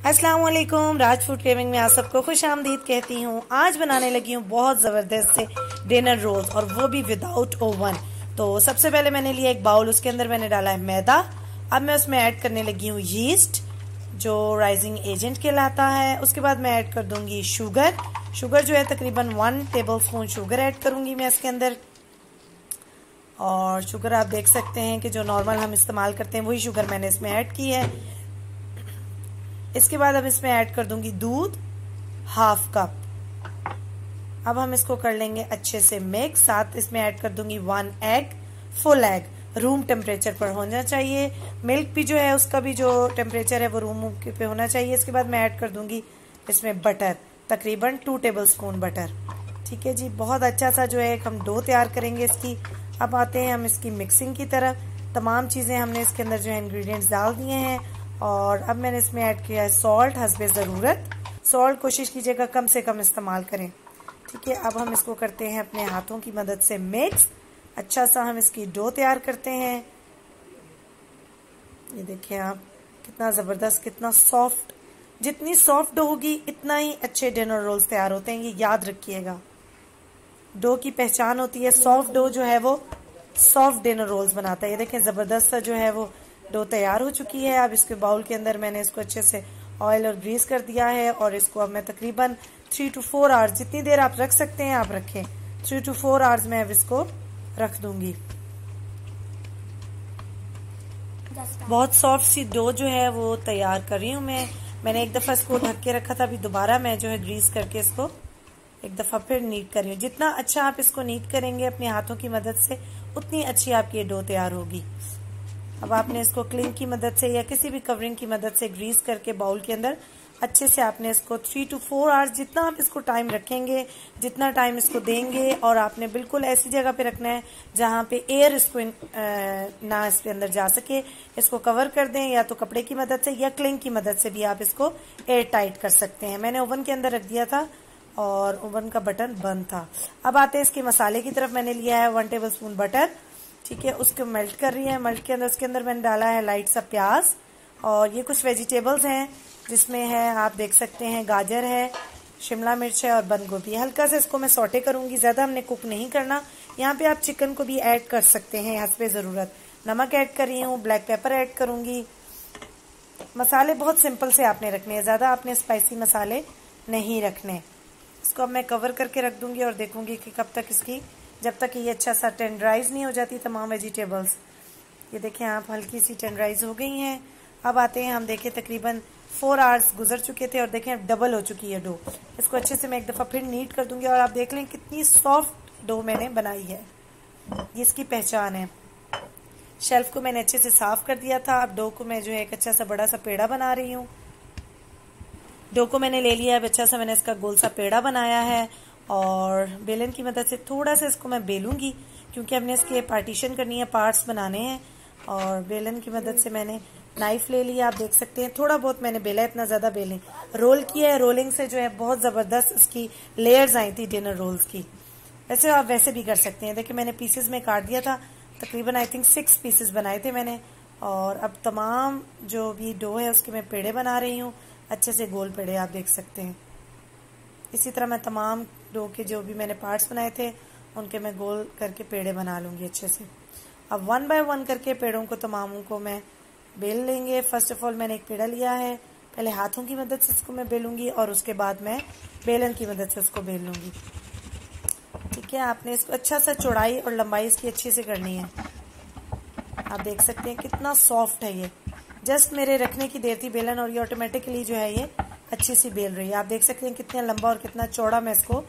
अस्सलाम वालेकुम राज food craving में आप सबको खुश आमदीद कहती हूँ। आज बनाने लगी हूँ बहुत ज़बरदस्त से डिनर रोल्स और वो भी विदाउट ओवन तो सबसे पहले मैंने लिया एक बाउल, उसके अंदर मैंने डाला है मैदा। अब मैं उसमें ऐड करने लगी हूँ यीस्ट जो राइजिंग एजेंट कहलाता है। उसके बाद मैं ऐड कर दूँगी शुगर शुगर जो है तकरीबन one table spoon sugar add करूँगी मैं इसके अंदर। और शुगर आप देख सकते हैं कि जो नॉर्मल हम इस्तेमाल करते हैं, वही शुगर मैंने इसमें ऐड की है। इसके बाद अब इसमें ऐड कर दूँगी दूध, हाफ़ कप। अब हम इसको कर लेंगे अच्छे से मिक्स साथ इसमें ऐड कर दूँगी one egg full egg room temperature पर होना चाहिए। मिल्क भी जो है, उसका भी जो टेम्परेचर है, वो रूम पे होना चाहिए। इसके बाद मैं ऐड कर दूँगी इसमें बटर तकरीबन टू टेबल स्पून बटर ठीक है जी? बहुत अच्छा सा जो है हम डो तैयार करेंगे इसकी। अब आते हैं हम इसकी मिक्सिंग की तरफ़ तमाम चीज़ें हमने इसके अंदर जो है इंग्रेडिएंट्स डाल दिए हैं। और अब मैंने इसमें ऐड किया है सॉल्ट हसबे ज़रूरत। सॉल्ट कोशिश कीजिएगा कम से कम इस्तेमाल करें। ठीक है, अब हम इसको करते हैं अपने हाथों की मदद से मिक्स अच्छा सा हम इसकी डो तैयार करते हैं। ये देखिए आप, कितना ज़बरदस्त, कितना सॉफ्ट जितनी सॉफ्ट डो होगी, इतना ही अच्छे डिनर रोल्स तैयार होते हैं। ये याद रखिएगा। डो की पहचान होती है सॉफ्ट डो जो है वो सॉफ्ट डिनर रोल्स बनाता है। ये देखें ज़बरदस्त सा जो है वो डो तैयार हो चुकी है। अब इसके बाउल के अंदर मैंने इसको अच्छे से ऑयल और ग्रीस कर दिया है और इसको अब मैं तकरीबन थ्री टू फोर आवर्स जितनी देर आप रख सकते हैं, आप रखें। थ्री टू फोर आवर्स मैं अब इसको रख दूँगी। बहुत सॉफ्ट सी डो जो है, वो तैयार कर रही हूँ मैं। मैंने एक दफ़ा इसको ढक के रखा था, अभी दोबारा मैं जो है ग्रीस करके इसको एक दफ़ा फिर नीट कर रही हूँ। जितना अच्छा आप इसको नीट करेंगे अपने हाथों की मदद से, उतनी अच्छी आपकी ये डो तैयार होगी। अब आपने इसको क्लिंग की मदद से या किसी भी कवरिंग की मदद से ग्रीस करके बाउल के अंदर अच्छे से आपने इसको थ्री टू फोर आवर्स जितना आप इसको टाइम रखेंगे जितना टाइम इसको देंगे और आपने बिल्कुल ऐसी जगह पे रखना है जहाँ पे एयर इसको इन, आ, ना इसके अंदर जा सके। इसको कवर कर दें या तो कपड़े की मदद से या क्लिंग की मदद से भी आप इसको एयर टाइट कर सकते हैं। मैंने ओवन के अंदर रख दिया था और ओवन का बटन बंद था। अब आते हैं इसके मसाले की तरफ़। मैंने लिया है वन टेबल स्पून बटर ठीक है, उसको मेल्ट कर रही है। मेल्ट के अंदर, उसके अंदर मैंने डाला है लाइट सा प्याज और ये कुछ वेजिटेबल्स हैं, जिसमें है, आप देख सकते हैं, गाजर है, शिमला मिर्च है और बंद गोभी हल्का से इसको मैं सोटे करूँगी, ज़्यादा हमने कुक नहीं करना। यहाँ पे आप चिकन को भी ऐड कर सकते हैं, यहाँ पे ज़रूरत। नमक ऐड कर रही हूँ ब्लैक पेपर ऐड करूँगी। मसाले बहुत सिंपल से आपने रखने हैं, ज़्यादा आपने स्पाइसी मसाले नहीं रखने। इसको अब मैं कवर करके रख दूँगी और देखूँगी कि कब तक इसकी जब तक ये अच्छा सा टेंडराइज नहीं हो जाती तमाम वेजिटेबल्स। ये देखें आप हल्की सी टेंडराइज हो गई हैं। अब आते हैं, हम देखें, तकरीबन फोर आवर्स गुजर चुके थे और देखें डबल हो चुकी है डो इसको अच्छे से मैं एक दफ़ा फिर नीट कर दूँगी और आप देख लें कितनी सॉफ्ट डो मैंने बनाई है। ये इसकी पहचान है। शेल्फ को मैंने अच्छे से साफ़ कर दिया था। अब डो को मैं जो है एक अच्छा सा बड़ा सा पेड़ा बना रही हूँ। डो को मैंने ले लिया है अच्छा सा मैंने इसका गोल सा पेड़ा बनाया है। और बेलन की मदद से थोड़ा सा इसको मैं बेलूँगी, क्योंकि हमने इसके पार्टीशन करनी है पार्ट्स बनाने हैं, और बेलन की मदद से मैंने नाइफ ले लिया, आप देख सकते हैं। थोड़ा बहुत मैंने बेला इतना ज़्यादा बेलें। रोल किया है रोलिंग से जो है, बहुत ज़बरदस्त इसकी लेयर्स आई थी डिनर रोल्स की। वैसे आप वैसे भी कर सकते हैं। देखिए, मैंने पीसेस में काट दिया था, तकरीबन आई थिंक सिक्स पीसेस बनाए थे मैंने, और अब तमाम जो भी डो है, उसके मैं पेड़े बना रही हूँ। अच्छे से गोल पेड़े आप देख सकते हैं। इसी तरह मैं तमाम डो के जो भी मैंने पार्ट्स बनाए थे, उनके मैं गोल करके पेड़े बना लूँगी अच्छे से। अब वन बाय वन करके पेड़ों को, तमामों को मैं बेल लेंगे। फ़र्स्ट ऑफ़ ऑल मैंने एक पेड़ा लिया है। पहले हाथों की मदद से इसको मैं बेलूँगी और उसके बाद मैं बेलन की मदद से उसको बेल लूँगी। ठीक है, आपने इसको अच्छा सा चौड़ाई और लंबाई इसकी अच्छी से करनी है। आप देख सकते हैं कितना सॉफ्ट है ये। जस्ट मेरे रखने की देर थी बेलन और ये ऑटोमेटिकली जो है ये अच्छी सी बेल रही है। आप देख सकते हैं कितना लंबा और कितना चौड़ा मैं इसको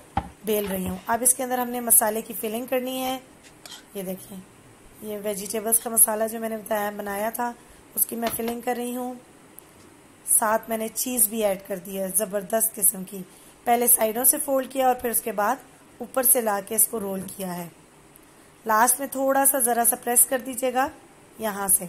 बेल रही हूँ। अब इसके अंदर हमने मसाले की फिलिंग करनी है। ये देखिए, ये वेजिटेबल्स का मसाला जो मैंने बताया, बनाया था, उसकी मैं फिलिंग कर रही हूँ। साथ मैंने चीज़ भी ऐड कर दी है, ज़बरदस्त किस्म की। पहले साइडों से फोल्ड किया और फिर उसके बाद ऊपर से ला के इसको रोल किया है। लास्ट में थोड़ा सा जरा सा प्रेस कर दीजिएगा यहाँ से,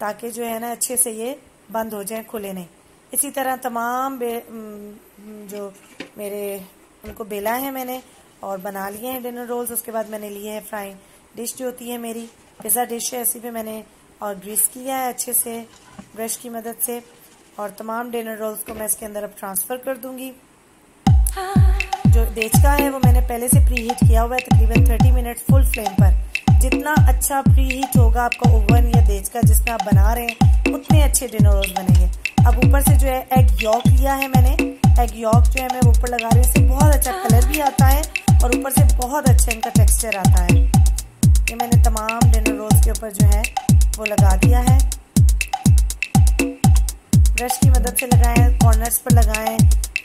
ताकि जो है ना, अच्छे से ये बंद हो जाए, खुले नहीं। इसी तरह तमाम जो मेरे उनको बेला है मैंने और बना लिए हैं डिनर रोल्स उसके बाद मैंने लिए है फ्राइंग डिश जो होती है मेरी। पिज़्ज़ा डिश है इसी पे मैंने और ग्रीस किया है अच्छे से ब्रश की मदद से। और तमाम डिनर रोल्स को मैं इसके अंदर अब ट्रांसफ़र कर दूँगी। जो देचका है, वो मैंने पहले से प्री हीट किया हुआ है तकरीबन 30 मिनट फुल फ्लेम पर। जितना अच्छा प्री हीट होगा आपका ओवन या देचका जिसमें आप बना रहे हैं, उतने अच्छे डिनर रोल्स बनेंगे। अब ऊपर से जो है एग यॉक लिया है मैंने। एग यॉक जो है मैं ऊपर लगा रही हूँ इससे बहुत अच्छा कलर भी आता है और ऊपर से बहुत अच्छा इनका टेक्सचर आता है। ये मैंने तमाम डिनर रोल्स के ऊपर जो है वो लगा दिया है। ब्रश की मदद से लगाएँ कॉर्नर्स पर लगाएँ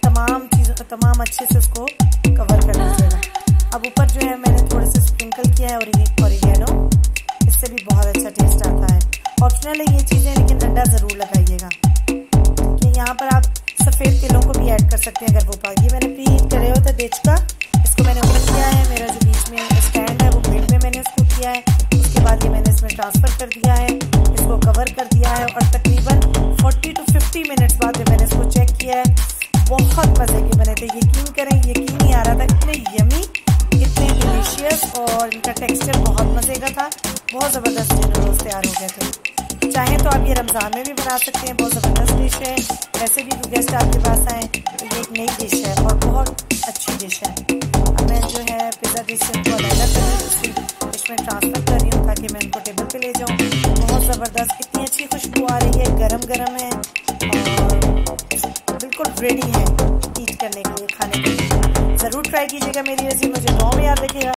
तमाम चीज़ों को तमाम अच्छे से उसको कवर कर लीजिएगा। वो पाएगी मैंने प्री करे हो तो देच का। इसको मैंने ओपन किया है, मेरा जो बीच में स्टैंड है, वो मिड में मैंने उसको किया है। उसके बाद ये मैंने इसमें ट्रांसफ़र कर दिया है, इसको कवर कर दिया है और तकरीबन 40 टू 50 मिनट्स बाद जब मैंने इसको चेक किया है। बहुत मज़े के बने थे, यकीन करें, यकीन नहीं आ रहा था इतने यमी इतने डिलीशियस और इनका टेक्सचर बहुत मज़े का था। बहुत ज़बरदस्त रोज तैयार हो गए थे। चाहें तो आप ये रमज़ान में भी बना सकते हैं, बहुत ज़बरदस्त डिश है। वैसे भी गेस्ट आपके पास आए तो ये एक नई डिश है और बहुत अच्छी डिश है। अब मैं जो है पिज़्ज़ा डिश से इनको अलग कर डिश में ट्रांसफ़र कर रही हूँ ताकि मैं उनको टेबल पे ले जाऊँ। बहुत ज़बरदस्त, इतनी अच्छी खुशबू आ रही है गरम गरम है बिल्कुल रेडी है ईट करने के लिए, खाने के लिए। ज़रूर ट्राई कीजिएगा मेरी रेसिपी मुझे गाँव में याद रखिएगा।